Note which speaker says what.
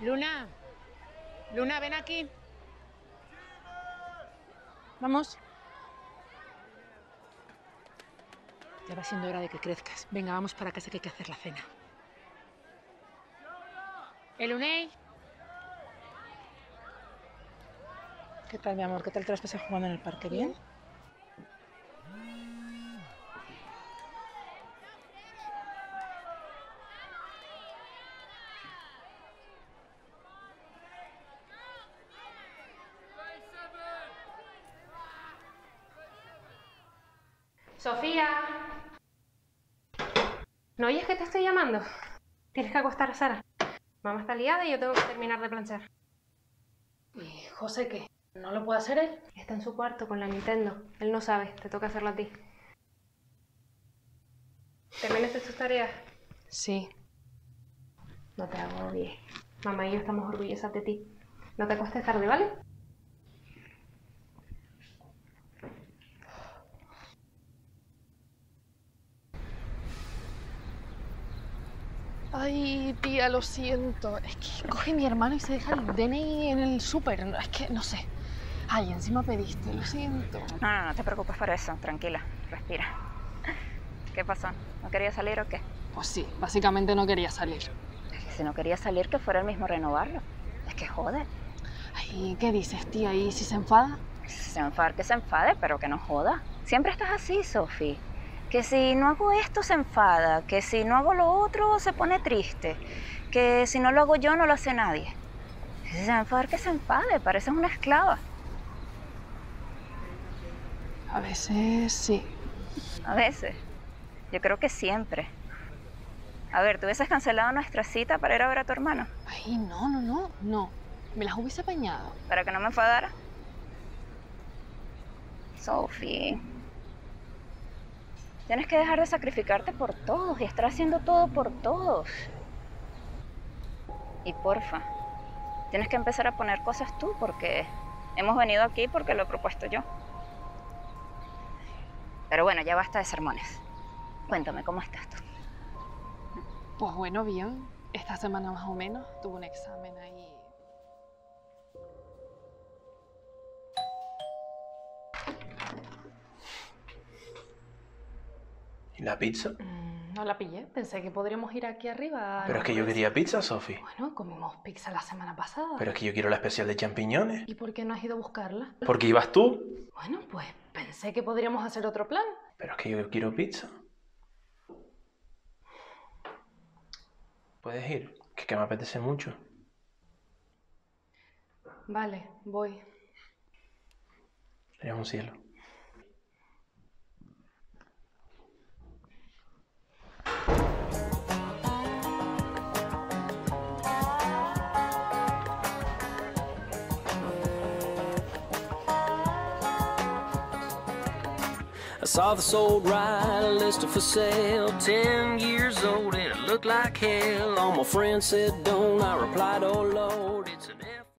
Speaker 1: Luna, Luna, ven aquí. Vamos. Ya va siendo hora de que crezcas. Venga, vamos para casa que hay que hacer la cena. Elunei. ¿Qué tal, mi amor? ¿Qué tal te las pasas jugando en el parque? ¿Bien?
Speaker 2: Sofía. ¿No oyes que te estoy llamando? Tienes que acostar a Sara. Mamá está liada y yo tengo que terminar de planchar.
Speaker 1: ¿Y José qué? ¿No lo puede hacer él?
Speaker 2: Está en su cuarto con la Nintendo. Él no sabe, te toca hacerlo a ti. ¿Terminaste tus tareas?
Speaker 1: Sí.
Speaker 2: No te agobies. Mamá y yo estamos orgullosas de ti. No te acuestes tarde, ¿vale?
Speaker 1: Ay, tía, lo siento. Es que coge mi hermano y se deja el DNI en el súper. Es que no sé. Ay, encima pediste, lo siento.
Speaker 3: No, no, no te preocupes por eso. Tranquila, respira. ¿Qué pasó? ¿No quería salir o qué?
Speaker 1: Pues sí, básicamente no quería salir.
Speaker 3: Es que si no quería salir, que fuera el mismo renovarlo. Es que jode.
Speaker 1: Ay, ¿qué dices, tía? ¿Y si se enfada?
Speaker 3: Si se enfada, que se enfade, pero que no joda. Siempre estás así, Sofi. Que si no hago esto, se enfada. Que si no hago lo otro, se pone triste. Que si no lo hago yo, no lo hace nadie. Si se enfada, que se enfade. Pareces una esclava.
Speaker 1: A veces sí.
Speaker 3: A veces. Yo creo que siempre. A ver, ¿tú hubieses cancelado nuestra cita para ir a ver a tu hermano?
Speaker 1: Ay, no, no, no, no. Me las hubiese apañado.
Speaker 3: ¿Para que no me enfadara? Sophie. Tienes que dejar de sacrificarte por todos y estar haciendo todo por todos. Y porfa, tienes que empezar a poner cosas tú porque hemos venido aquí porque lo he propuesto yo. Pero bueno, ya basta de sermones. Cuéntame, ¿cómo estás tú?
Speaker 1: Pues bueno, bien. Esta semana más o menos tuve un examen ahí.
Speaker 4: ¿Y la pizza?
Speaker 1: Mm, no la pillé. Pensé que podríamos ir aquí arriba.
Speaker 4: Pero es que yo quería pizza, Sofi.
Speaker 1: Bueno, comimos pizza la semana pasada.
Speaker 4: Pero es que yo quiero la especial de champiñones.
Speaker 1: ¿Y por qué no has ido a buscarla?
Speaker 4: Porque ibas tú.
Speaker 1: Bueno, pues pensé que podríamos hacer otro plan.
Speaker 4: Pero es que yo quiero pizza. ¿Puedes ir? Que, que me apetece mucho.
Speaker 1: Vale, voy.
Speaker 4: Eres un cielo.
Speaker 5: I saw this old ride listed for sale, 10 years old, and it looked like hell. All my friends said, Don't. I replied, Oh Lord, it's an